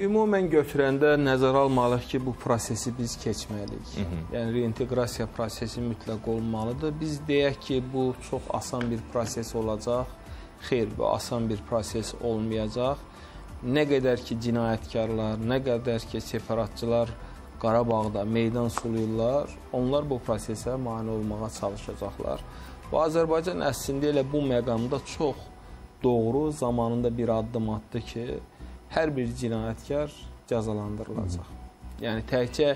Ümumən götürəndə nəzərə almalıyıq ki, bu prosesi biz keçməliyik. Hı -hı. Yəni reinteqrasiya prosesi mütləq olmalıdır. Biz deyək ki, bu çox asan bir proses olacaq. Xeyr, bu asan bir proses olmayacaq. Nə qədər ki cinayətkarlar, nə qədər ki separatçılar Qarabağda meydan suluyurlar, onlar bu prosesə mane olmağa çalışacaqlar. Bu Azərbaycan əslində elə bu məqamda çox doğru zamanında bir addım atdı ki, hər bir cinayətkar cəzalandırılacaq. Hı. Yəni təkcə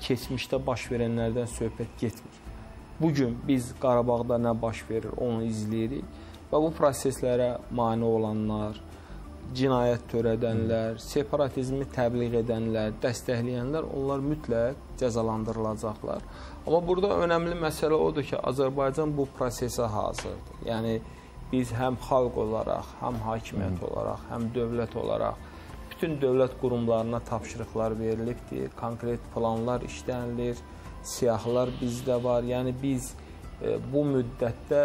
keçmişdə baş verənlərdən söhbət getmir. Bu gün biz Qarabağda nə baş verir, onu izləyirik və bu proseslərə mane olanlar, cinayət törədənlər, separatizmi təbliğ edənlər, dəstəkləyənlər onlar mütləq cəzalandırılacaqlar. Amma burada önəmli məsələ odur ki, Azərbaycan bu prosesə hazırdır. Yəni biz həm xalq olaraq, həm hakimiyyət olaraq, həm dövlət olaraq bütün dövlət qurumlarına tapşırıqlar verilibdir, konkret planlar işlənilir, siyahılar bizdə var. Yəni biz e, bu müddətdə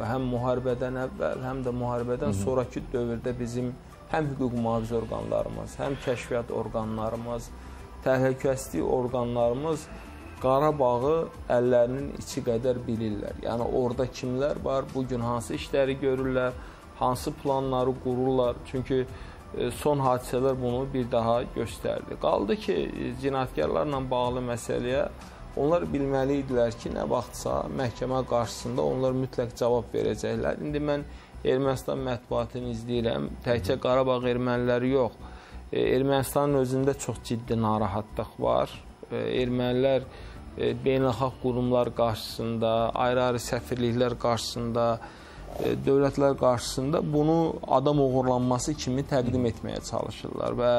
həm müharibədən əvvəl, həm də müharibədən Hı -hı. sonrakı dövrdə bizim həm hüquq mühafizə orqanlarımız, həm kəşfiyyat orqanlarımız, təhlükəsizlik orqanlarımız Qarabağı əllərinin içi qədər bilirlər. Yəni orada kimlər var, bu gün hansı işləri görürlər, hansı planları qururlar. Çünki E, son hadisələr bunu bir daha göstərdi. Qaldı ki, cinayətkarlarla bağlı məsələyə onlar bilməli idilər ki, nə vaxtsa məhkəmə qarşısında onlar mütləq cavab verəcəklər. İndi mən Ermənistan mətbuatını izləyirəm. Təkcə Qarabağ erməniləri yox, e, Ermənistanın özündə çox ciddi narahatlıq var. E, ermənilər beynəlxalq qurumlar qarşısında, ayrı-ayrı səfirliklər qarşısında E, dövlətlər qarşısında bunu adam oğurlanması kimi təqdim etməyə çalışırlar və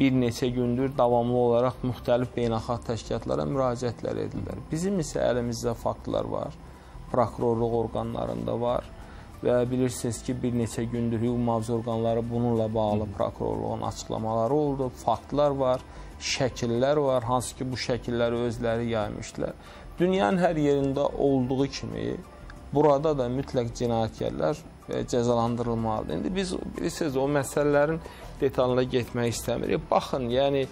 bir neçə gündür davamlı olaraq müxtəlif beynəlxalq təşkilatlara müraciətlər edirlər. Bizim isə əlimizdə faktlar var, prokurorluq orqanlarında var və bilirsiniz ki, bir neçə gündür hüquq mühafizə orqanları bununla bağlı prokurorluğun açıqlamaları oldu, faktlar var, şəkillər var, hansı ki, bu şəkilləri özləri yaymışdılar. Dünyanın hər yerində olduğu kimi burada da mütləq cinayətkarlar e, cəzalandırılmalıdır. İndi biz bilirsiniz o məsələlərin detalına getmək istəmirik. Baxın, yəni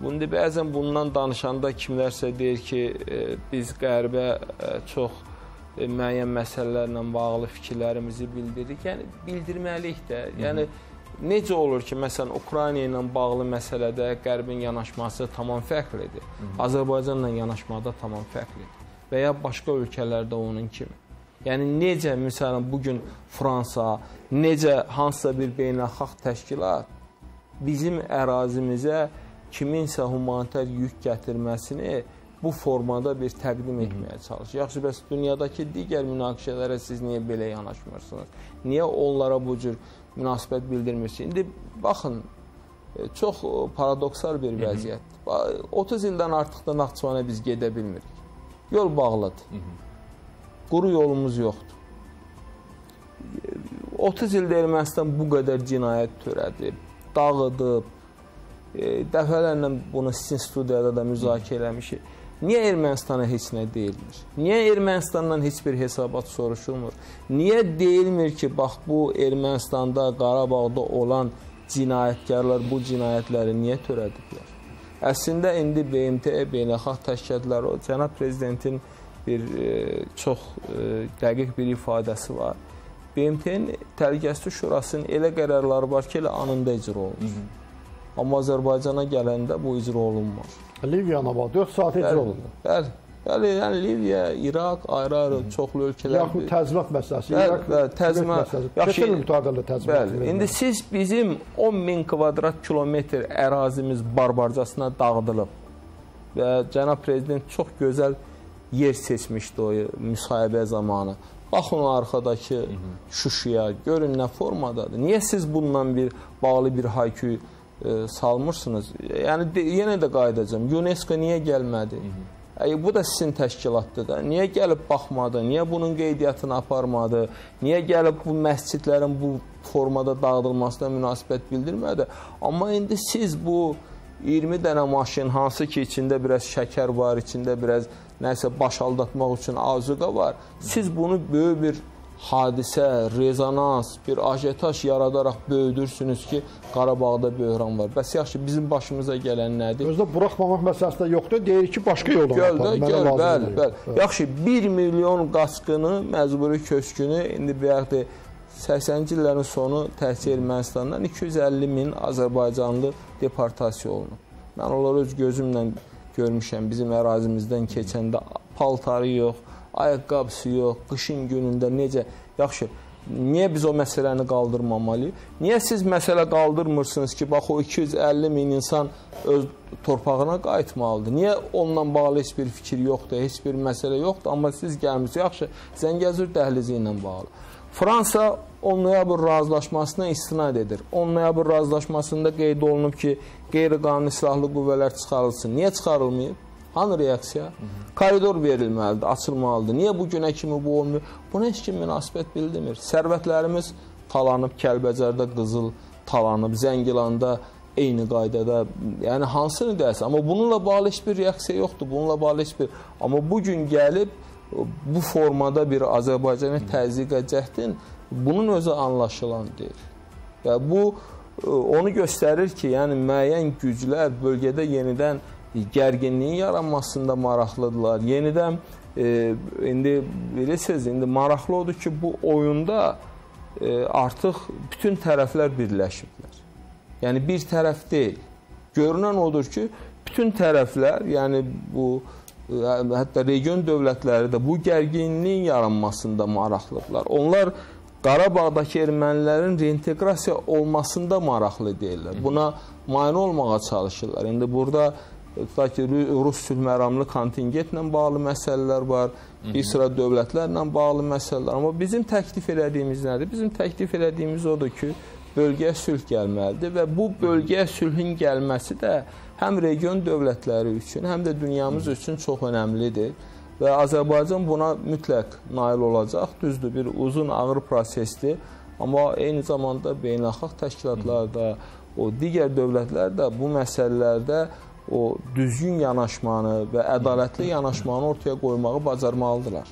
bunda bəzən bundan danışanda kimlərsə deyir ki, e, biz qərbə e, çox müəyyən məsələlərlə bağlı fikirlərimizi bildiririk. Yəni bildirməliyik də. Yəni necə olur ki, məsələn, Ukrayna ilə bağlı məsələdə qərbin yanaşması tamam fərqlidir. Azərbaycanla yanaşmada tamam fərqlidir. Və ya başqa ölkələrdə onun kimi. Yəni necə məsələn bu gün Fransa, necə hansısa bir beynəlxalq təşkilat bizim ərazimizə kiminsə humanitar yük gətirməsini bu formada bir təqdim etməyə çalışır. Yaxşı, bəs dünyadakı digər münaqişələrə siz niyə belə yanaşmırsınız? Niyə onlara bu cür münasibət bildirmirsiniz? İndi baxın, e, çox paradoksal bir vəziyyətdir. 30 ildən artıq da Naxçıvana biz gedə bilmirik. Yol bağlıdır. Hı -hı quru yolumuz yoxdur. 30 ildə Ermənistan bu qədər cinayət törədib, dağıdıb, e, dəfələrlə bunu sizin studiyada da müzakirə eləmişik. Niyə Ermənistana heç nə deyilmir? Niyə Ermənistandan heç bir hesabat soruşulmur? Niyə deyilmir ki, bax bu Ermənistanda, Qarabağda olan cinayətkarlar bu cinayətləri niyə törədiblər? Əslində indi BMT beynəlxalq təşkilatları, cənab prezidentin bir e, çox e, dəqiq bir ifadəsi var. BMT-nin Təhlükəsizlik Şurasının elə qərarları var ki, elə anında icra olunur. Amma Azərbaycana gələndə bu icra olunmur. Liviyana bax 4 saat icra olundu. Bəli. Bəli, yəni Liviya, İraq, ayrı-ayrı çoxlu ölkələr. Yaxud təzminat məsələsi, İraq, bəli, təzminat. Yaxşı mütadilə təzminat. Bəli. İndi siz bizim 10 min kvadrat kilometr ərazimiz barbarcasına dağıdılıb və cənab prezident çox gözəl yer seçmişdi o müsahibə zamanı. Baxın o arxadakı Hı -hı. Şuşuya, görün nə formadadır. Niyə siz bundan bir bağlı bir haykü e, salmırsınız? Yəni de, yenə də qayıdacağam. UNESCO niyə gəlmədi? Hı -hı. Bu da sizin təşkilatdır da. Niyə gəlib baxmadı? Niyə bunun qeydiyyatını aparmadı? Niyə gəlib bu məscidlərin bu formada dağıdılmasına münasibət bildirmədi? Amma indi siz bu 20 dənə maşın hansı ki içində biraz şəkər var, içində biraz nəsə baş aldatmaq üçün azuqa var. Siz bunu böyük bir hadisə, rezonans, bir ajetaj yaradaraq böyüdürsünüz ki, Qarabağda böhran var. Bəs yaxşı bizim başımıza gələn nədir? Özdə buraxmamaq məsələsində yoxdur. Deyir ki, başqa yoldan Göl də, göl, bəli, bəli. Yaxşı 1 milyon qaçqını, məcburi köçkünü indi bayaq da 80-ci illərin sonu təhsil Ermənistandan 250 min Azərbaycanlı deportasiya olunub. Mən onları öz gözümlə görmüşəm. Bizim ərazimizdən keçəndə paltarı yox, ayaqqabısı yox, qışın günündə necə yaxşı Niyə biz o məsələni qaldırmamalıyıq? Niyə siz məsələ qaldırmırsınız ki, bax o 250 min insan öz torpağına qayıtmalıdır? Niyə onunla bağlı heç bir fikir yoxdur, heç bir məsələ yoxdur, amma siz gəlmisiniz. Yaxşı, Zəngəzur dəhlizi ilə bağlı. Fransa 10 noyabr razılaşmasına istinad edir. 10 noyabr razılaşmasında qeyd olunub ki, qeyri-qanuni silahlı qüvvələr çıxarılsın. Niyə çıxarılmayıb? Hanı reaksiya? Koridor verilməlidir, açılmalıdır. Niyə bu günə kimi bu olmuyor? Buna heç kim münasibət bildirmir. Sərvətlərimiz talanıb, Kəlbəcərdə qızıl talanıb, Zəngilanda eyni qaydada, yəni hansını deyəsən, amma bununla bağlı heç bir reaksiya yoxdur, bununla bağlı heç bir. Amma bu gün gəlib bu formada bir Azərbaycanı təzyiq cəhdin bunun özü anlaşılan deyil. Və bu onu göstərir ki, yəni müəyyən güclər bölgədə yenidən gərginliyin yaranmasında maraqlıdırlar. Yenidən e, indi bilirsiniz, indi maraqlı odur ki, bu oyunda e, artıq bütün tərəflər birləşiblər. Yəni bir tərəf deyil. Görünən odur ki, bütün tərəflər, yəni bu e, hətta region dövlətləri də bu gərginliyin yaranmasında maraqlıdırlar. Onlar Qarabağdakı ermənilərin reinteqrasiya olmasında maraqlı deyirlər. Buna mane olmağa çalışırlar. İndi burada tutaq ki, Rus sülhməramlı kontingentlə bağlı məsələlər var, bir sıra dövlətlərlə bağlı məsələlər. Amma bizim təklif elədiyimiz nədir? Bizim təklif elədiyimiz odur ki, bölgəyə sülh gəlməlidir və bu bölgəyə sülhün gəlməsi də həm region dövlətləri üçün, həm də dünyamız üçün çox önəmlidir. Və Azərbaycan buna mütləq nail olacaq. Düzdür, bir uzun, ağır prosesdir. Amma eyni zamanda beynəlxalq təşkilatlar da, o digər dövlətlər də bu məsələlərdə o düzgün yanaşmanı və ədalətli yanaşmanı ortaya qoymağı bacarmalıdırlar.